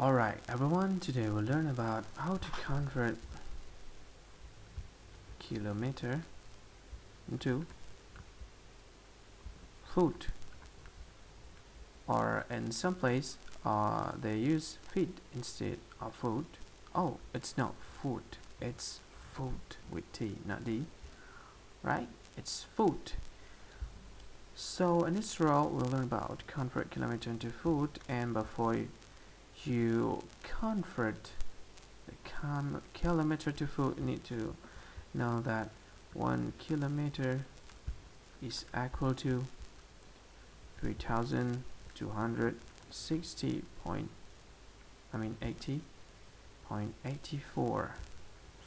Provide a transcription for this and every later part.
Alright everyone, today we'll learn about how to convert kilometer into foot. Or in some place uh, they use feet instead of foot. Oh it's not foot it's foot with T not D right? It's foot. So in this row we'll learn about convert kilometer into foot and before you you convert the kilometer to foot. You need to know that one kilometer is equal to 3260 point I mean 80 point 84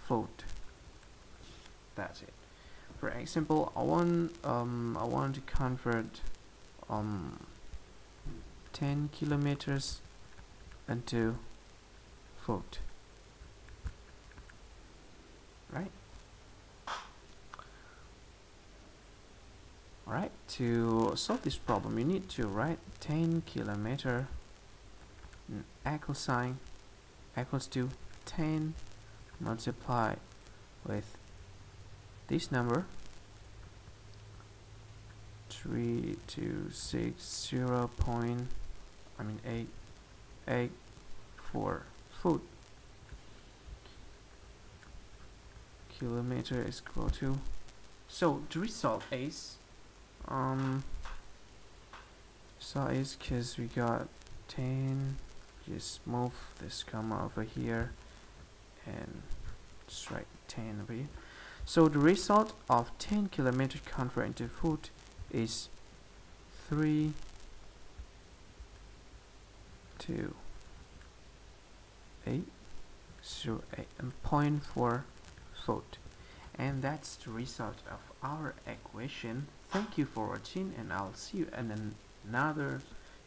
foot. That's it. For example I want um I want to convert um 10 kilometers into foot right? Alright to solve this problem you need to write 10 kilometer equal sign equals to 10 multiplied with this number. 3260 point I mean 8 8 for foot kilometer is equal to so the result is um so is because we got 10 just move this comma over here and just write 10 over here. So the result of 10 kilometer convert into foot is 3 2 8 0 8 and point for foot. And that's the result of our equation. Thank you for watching and I'll see you in another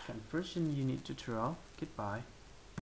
conversion unit tutorial. Goodbye